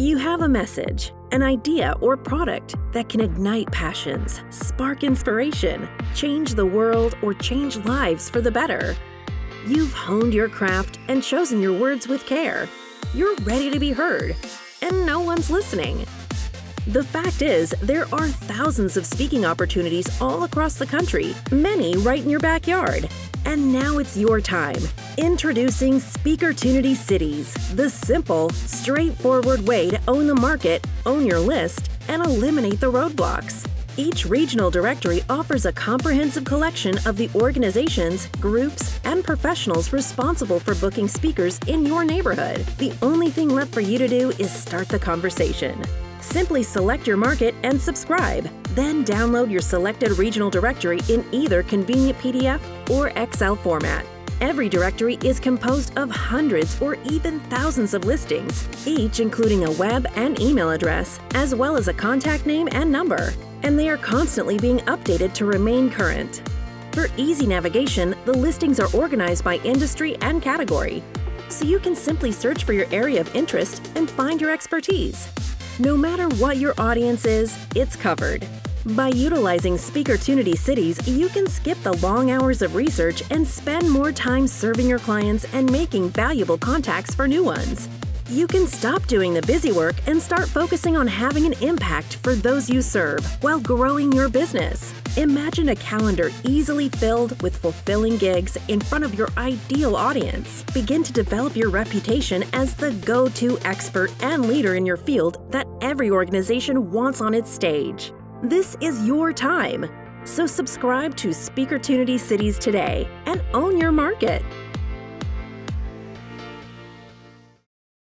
You have a message, an idea, or product that can ignite passions, spark inspiration, change the world, or change lives for the better. You've honed your craft and chosen your words with care. You're ready to be heard, and no one's listening. The fact is, there are thousands of speaking opportunities all across the country, many right in your backyard. And now it's your time. Introducing Speakertunity Cities, the simple, straightforward way to own the market, own your list, and eliminate the roadblocks. Each regional directory offers a comprehensive collection of the organizations, groups, and professionals responsible for booking speakers in your neighborhood. The only thing left for you to do is start the conversation. Simply select your market and subscribe. Then download your selected regional directory in either convenient PDF or Excel format. Every directory is composed of hundreds or even thousands of listings, each including a web and email address, as well as a contact name and number, and they are constantly being updated to remain current. For easy navigation, the listings are organized by industry and category, so you can simply search for your area of interest and find your expertise. No matter what your audience is, it's covered. By utilizing Speakertunity Cities, you can skip the long hours of research and spend more time serving your clients and making valuable contacts for new ones. You can stop doing the busy work and start focusing on having an impact for those you serve while growing your business. Imagine a calendar easily filled with fulfilling gigs in front of your ideal audience. Begin to develop your reputation as the go to expert and leader in your field that every organization wants on its stage. This is your time. So subscribe to Speakertunity Cities today and own your market.